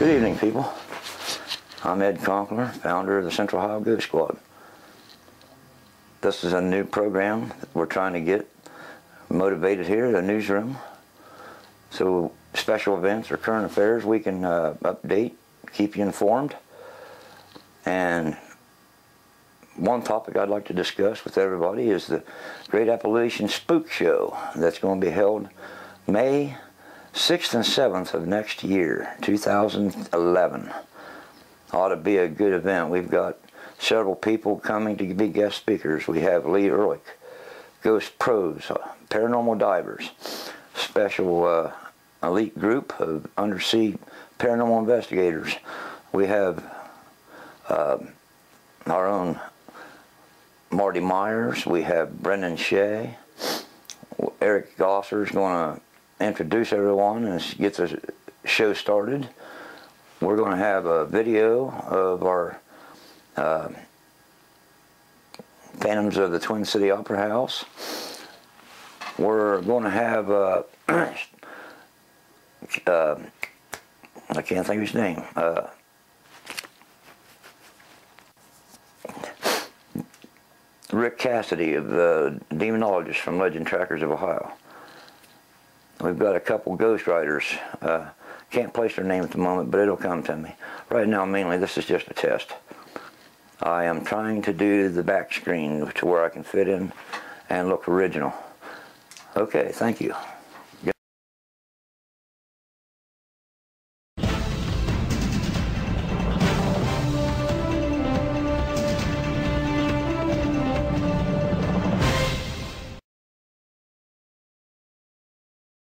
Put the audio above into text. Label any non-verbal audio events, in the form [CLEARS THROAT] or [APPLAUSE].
Good evening, people. I'm Ed Konkler, founder of the Central Ohio Ghost Squad. This is a new program that we're trying to get motivated here the newsroom. So special events or current affairs we can uh, update, keep you informed. And one topic I'd like to discuss with everybody is the Great Appalachian Spook Show that's going to be held May 6th and 7th of next year, 2011. Ought to be a good event. We've got several people coming to be guest speakers. We have Lee Ehrlich, Ghost Pros, Paranormal Divers, special uh, elite group of undersea paranormal investigators. We have uh, our own Marty Myers. We have Brendan Shea. Eric Gosser is going to introduce everyone and get the show started. We're going to have a video of our uh, Phantoms of the Twin City Opera House. We're going to have, uh, [CLEARS THROAT] uh, I can't think of his name, uh, Rick Cassidy of the Demonologist from Legend Trackers of Ohio. We've got a couple ghostwriters. Uh, can't place their name at the moment, but it'll come to me. Right now, mainly, this is just a test. I am trying to do the back screen to where I can fit in and look original. Okay, thank you.